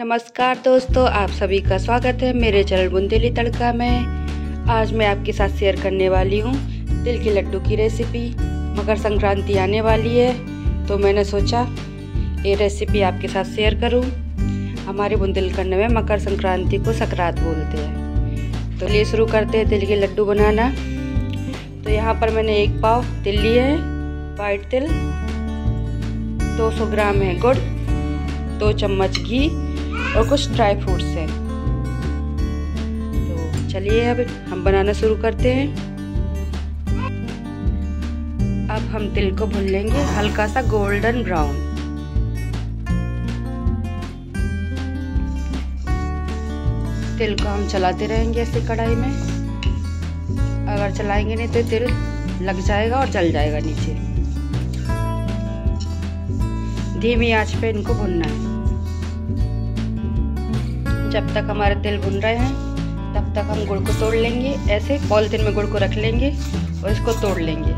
नमस्कार दोस्तों, आप सभी का स्वागत है मेरे चैनल बुंदेली तड़का में। आज मैं आपके साथ शेयर करने वाली हूँ तिल के लड्डू की रेसिपी मकर संक्रांति आने वाली है तो मैंने सोचा ये रेसिपी आपके साथ शेयर करूँ। हमारे बुंदेलखंड में मकर संक्रांति को सकरात बोलते हैं। तो लिए शुरू करते हैं तिल के लड्डू बनाना। तो यहाँ पर मैंने एक पाव तिल लिए है, वाइट तिल 200 ग्राम है गुड़, दो चम्मच घी और कुछ ड्राई फ्रूट्स है। तो चलिए अब हम बनाना शुरू करते हैं। अब हम तिल को भून लेंगे हल्का सा गोल्डन ब्राउन तिल को हम चलाते रहेंगे ऐसे कढ़ाई में। अगर चलाएँगे नहीं तो तिल लग जाएगा और जल जाएगा नीचे। धीमी आँच पे इनको भुनना है। जब तक हमारे तिल भुन रहे हैं, तब तक हम गुड़ को तोड़ लेंगे, ऐसे पॉलिथीन में गुड़ को रख लेंगे और इसको तोड़ लेंगे।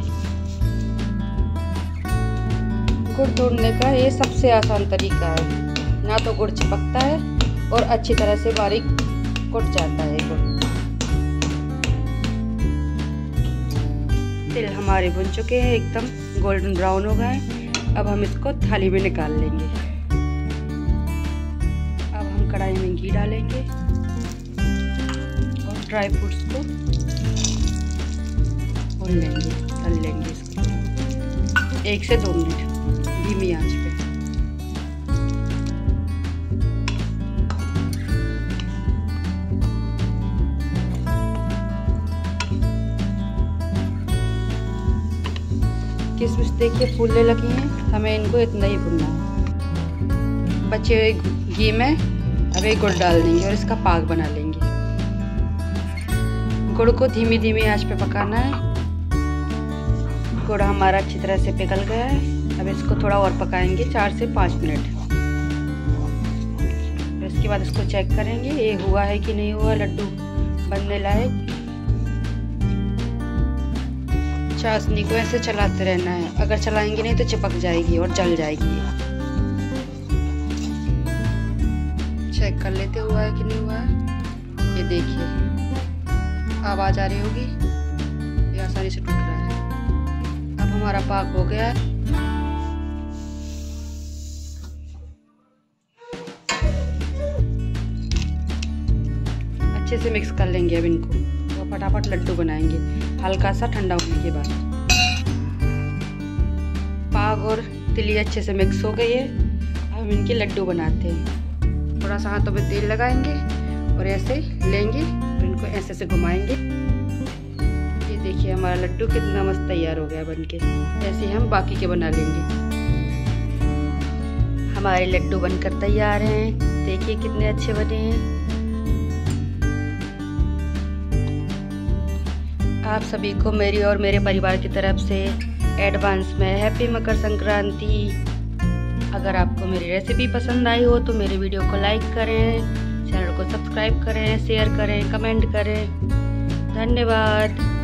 गुड़ तोड़ने का ये सबसे आसान तरीका है। ना तो गुड़ चिपकता है और अच्छी तरह से बारीक कुट जाता है गुड़। तिल हमारे भुन चुके हैं, एकदम गोल्डन ब्राउन हो गए अब हम इसको थाली में निकाल लेंगे। ड्राई फ्रूट्स को भून लेंगे, तल लेंगे इसको। एक से दो मिनट, धीमी आँच पे। किसमिस, देखिए, फूलने लगी हैं, हमें इनको इतना ही भूनना है। बचे घी में अब एक गुड़ डाल देंगे और इसका पाक बना लेंगे। गुड़ को धीमी धीमी आँच पे पकाना है। गुड़ हमारा अच्छी तरह से पिघल गया है। अब इसको थोड़ा और पकाएँगे, चार से पाँच मिनट। इसके बाद इसको चेक करेंगे, ये हुआ है कि नहीं हुआ, लड्डू बनने लायक। चाशनी को ऐसे चलाते रहना है। अगर चलाएँगे नहीं तो चिपक जाएगी और जल जाएगी। चेक कर लेते हुआ है कि नहीं हुआ है। ये देखिए। आवाज़ आ रही होगी। ये आसानी से टूट रहा है। अब हमारा पाक हो गया है। अच्छे से मिक्स कर लेंगे अब इनको। तो फटाफट लड्डू बनाएँगे। हल्का सा ठंडा होने के बाद। पाग और तिली अच्छे से मिक्स हो गई है। अब हम इनके लड्डू बनाते हैं। थोड़ा सा हाथों में तेल लगाएँगे और ऐसे लेंगे। ऐसे से घुमाएँगे। ये देखिए हमारा लड्डू कितना मस्त तैयार हो गया बनके। ऐसे हम बाकी के बना लेंगे। हमारे लड्डू बनकर तैयार हैं। देखिए कितने अच्छे बने हैं। आप सभी को मेरी और मेरे परिवार की तरफ़ से एडवांस में हैप्पी मकर संक्रांति। अगर आपको मेरी रेसिपी पसंद आई हो तो मेरे वीडियो को लाइक करें। चैनल को सब्सक्राइब करें शेयर करें कमेंट करें। धन्यवाद।